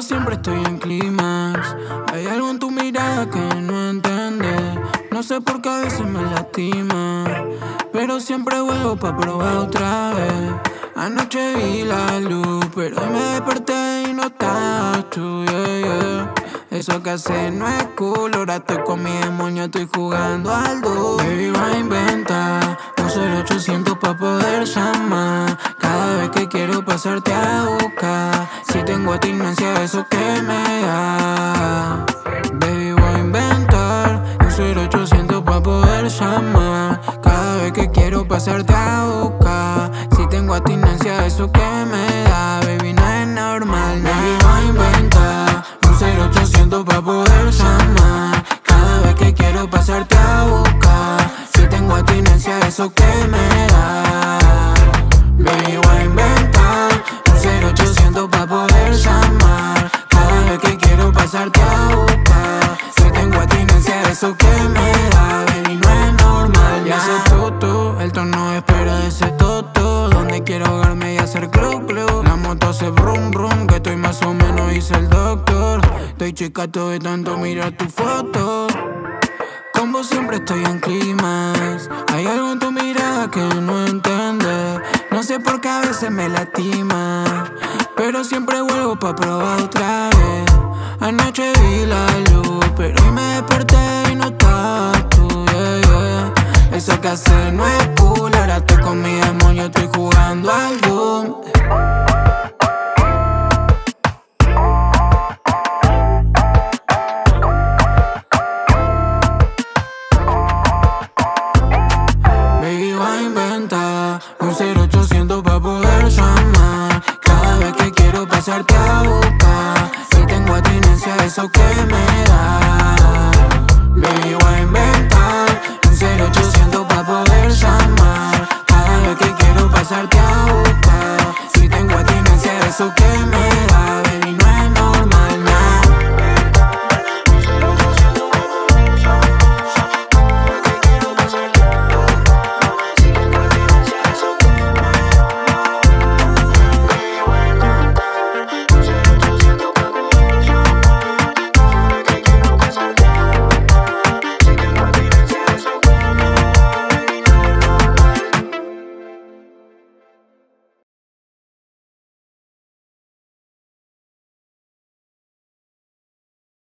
Siempre estoy en clímax. Hay algo en tu mirada que no entiendes. No sé por qué a veces me lastima. Pero siempre vuelvo pa' probar otra vez. Anoche vi la luz, pero me desperté y no estás tú, yeah, yeah. Eso que hace no es cool, ahora estoy con mi demonio, estoy jugando al do. Baby, va a inventar un 0800 pa' poder llamar. Cada vez que quiero pasarte a buscar. Si tengo abstinencia, eso que me da. Baby, voy a inventar un 0800 pa' poder llamar. Cada vez que quiero pasarte a buscar. Si tengo abstinencia, eso que me da. Baby, no es normal. Baby, voy a inventar un 0800 pa' poder llamar. Cada vez que quiero pasarte a buscar. Si tengo abstinencia, eso que me da. A. Si tengo abstinencia, eso que me da. Baby, no es normal. Y hace toto, el tono espera de ese toto. Donde quiero ahogarme y hacer club club. La moto hace brum brum, que estoy más o menos, dice el doctor. Estoy chicato de tanto mirar tu foto. Como siempre estoy en climas. Hay algo en tu mirada que no entiendes. No sé por qué a veces me lastima. Pero siempre vuelvo pa' probar otra vez. Anoche vi la luz, pero hoy me desperté y no estás tú. Eso que hace no es cool. Ahora estoy con mi demonio, estoy jugando al abstinencia, eso que me da. Baby, voy a inventar un 0800 pa' poder llamar. Cada vez que quiero pasarte a buscar. Si tengo abstinencia, eso que me.